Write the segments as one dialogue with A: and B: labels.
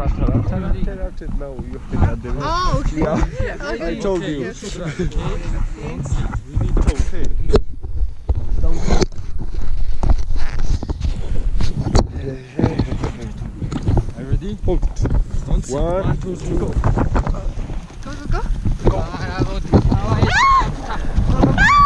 A: Tara, no, you have to
B: Oh, okay.
A: Yeah, I told you.
C: We need to okay. Are you ready?
A: Hold.
C: One,
A: One,
C: two, three, go.
B: Go, go, go. Ah, ah!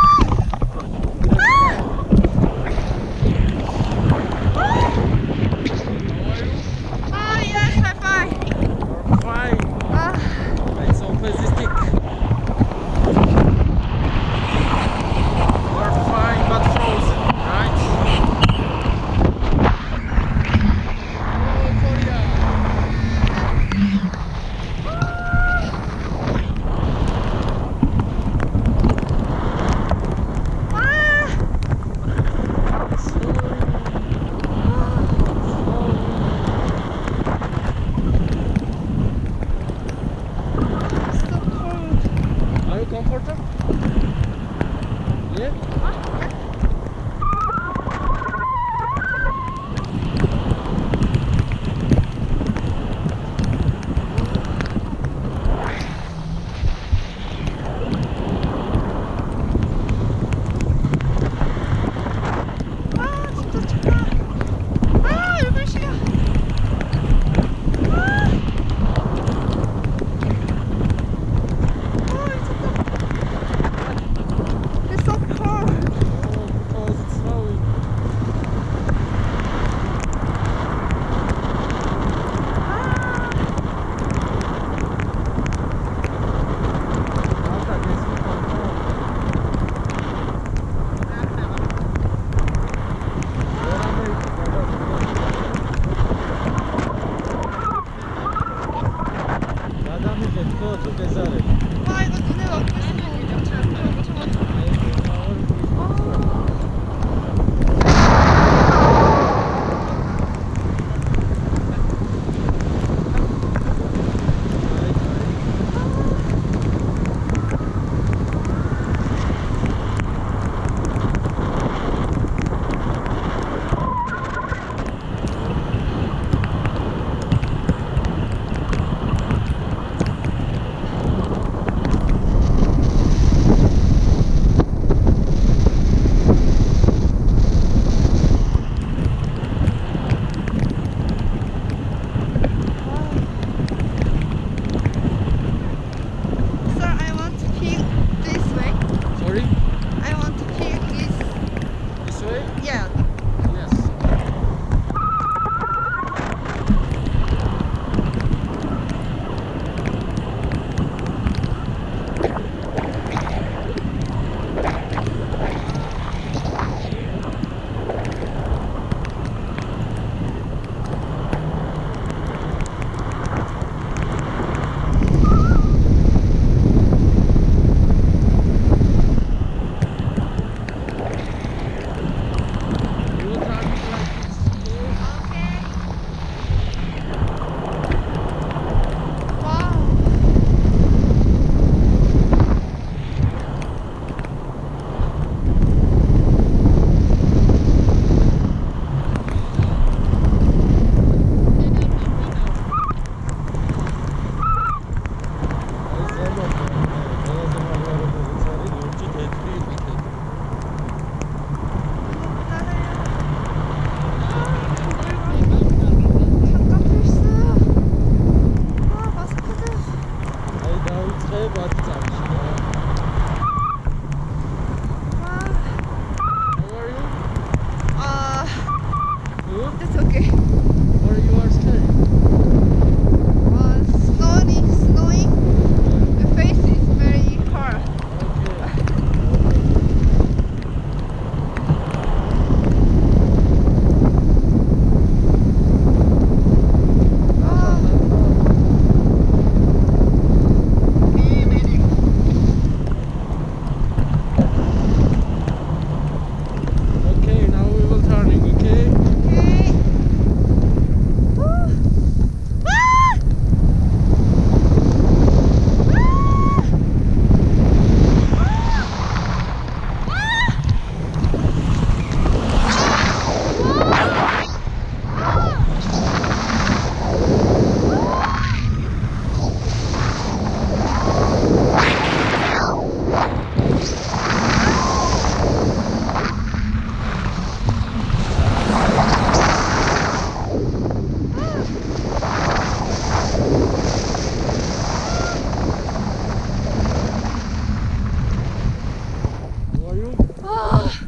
C: You? Oh.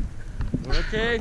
C: We're okay.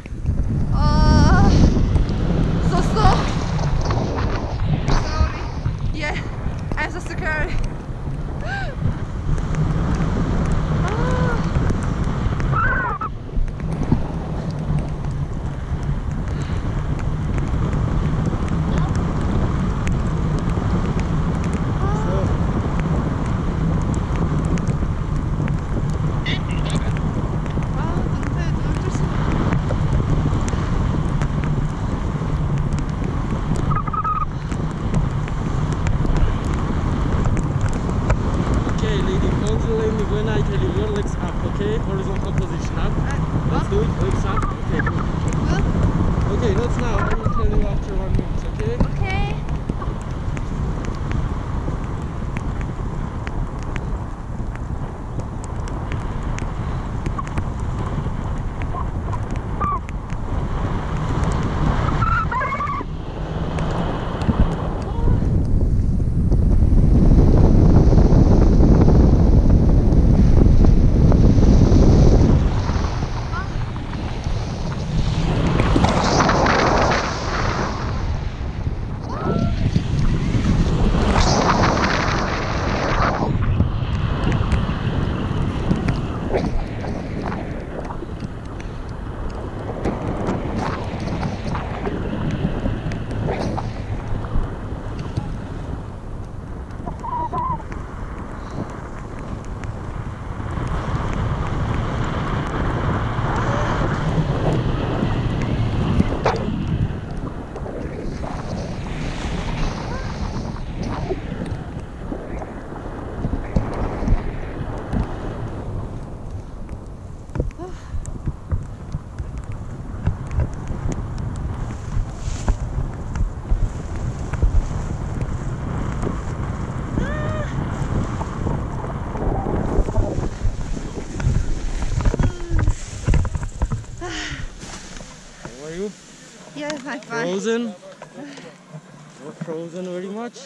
B: Fine.
C: Frozen? Not frozen very much?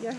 B: Yes.